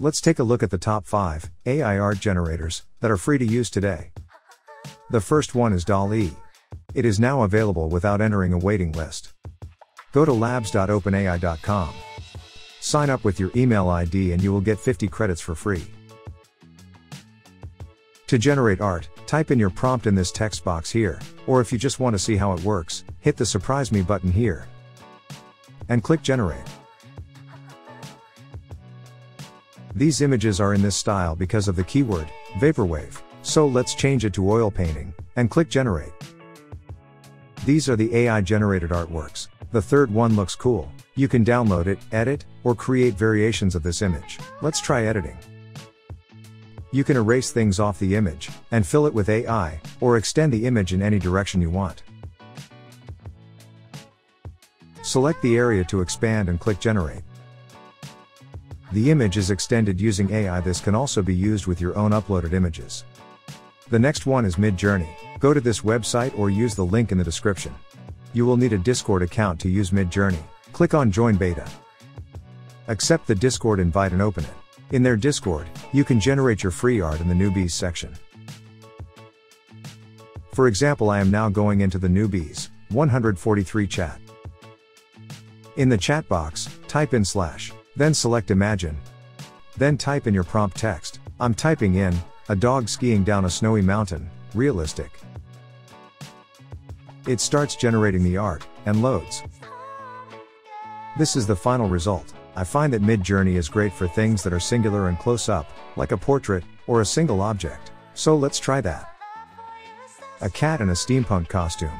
Let's take a look at the top 5 AI art generators that are free to use today. The first one is DALL-E. It is now available without entering a waiting list. Go to labs.openai.com. Sign up with your email ID and you will get 50 credits for free. To generate art, type in your prompt in this text box here, or if you just want to see how it works, hit the surprise me button here. And click generate. These images are in this style because of the keyword, Vaporwave, so let's change it to oil painting, and click generate. These are the AI generated artworks. The third one looks cool. You can download it, edit, or create variations of this image. Let's try editing. You can erase things off the image, and fill it with AI, or extend the image in any direction you want. Select the area to expand and click generate. The image is extended using AI this can also be used with your own uploaded images. The next one is Midjourney. Go to this website or use the link in the description. You will need a Discord account to use Midjourney. Click on Join Beta. Accept the Discord invite and open it. In their Discord, you can generate your free art in the newbies section. For example I am now going into the newbies, 143 chat. In the chat box, type in slash then select Imagine. Then type in your prompt text. I'm typing in, a dog skiing down a snowy mountain, realistic. It starts generating the art, and loads. This is the final result. I find that Midjourney is great for things that are singular and close up, like a portrait, or a single object. So let's try that. A cat in a steampunk costume.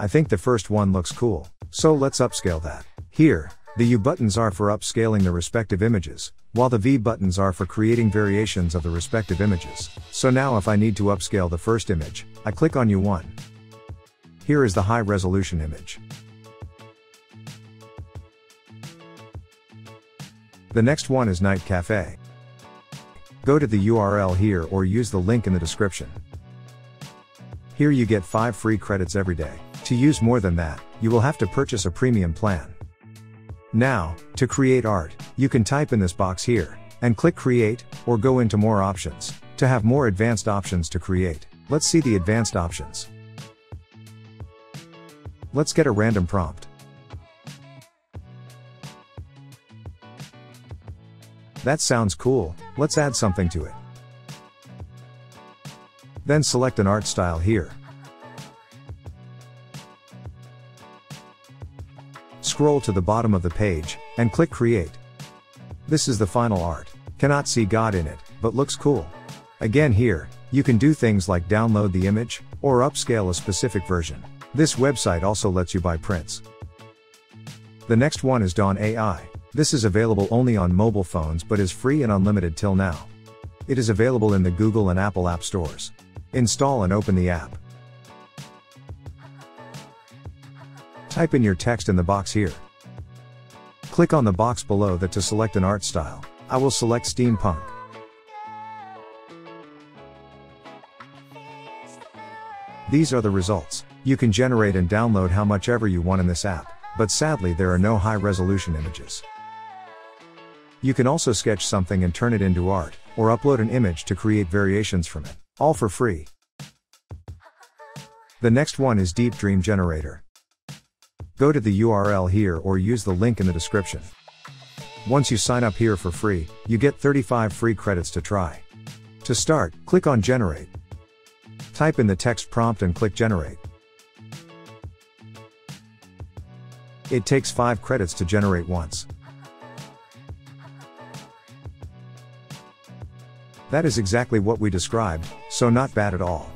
I think the first one looks cool. So let's upscale that. Here, the U buttons are for upscaling the respective images, while the V buttons are for creating variations of the respective images. So now if I need to upscale the first image, I click on U1. Here is the high resolution image. The next one is Night Cafe. Go to the URL here or use the link in the description. Here you get 5 free credits every day. To use more than that, you will have to purchase a premium plan. Now, to create art, you can type in this box here, and click create, or go into more options, to have more advanced options to create. Let's see the advanced options. Let's get a random prompt. That sounds cool, let's add something to it. Then select an art style here. Scroll to the bottom of the page, and click Create. This is the final art. Cannot see God in it, but looks cool. Again here, you can do things like download the image, or upscale a specific version. This website also lets you buy prints. The next one is Dawn AI. This is available only on mobile phones but is free and unlimited till now. It is available in the Google and Apple App Stores. Install and open the app. Type in your text in the box here. Click on the box below that to select an art style. I will select steampunk. These are the results. You can generate and download how much ever you want in this app, but sadly there are no high resolution images. You can also sketch something and turn it into art, or upload an image to create variations from it, all for free. The next one is Deep Dream Generator. Go to the URL here or use the link in the description. Once you sign up here for free, you get 35 free credits to try. To start, click on Generate. Type in the text prompt and click Generate. It takes 5 credits to generate once. That is exactly what we described, so not bad at all.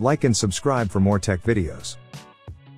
Like and subscribe for more tech videos.